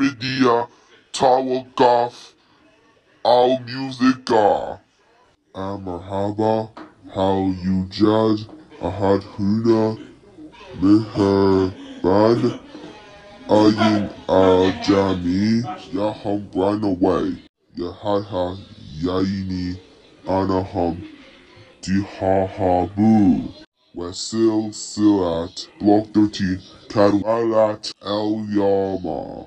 media, tower goth, Our music are. I'm a hava, how you judge, Ahad had Huna med Ayin Ajami Ya Hum Ran Away Ya Hai Yaini Anaham Dihahabu wassil Silat Block 13 Kadalat El Yama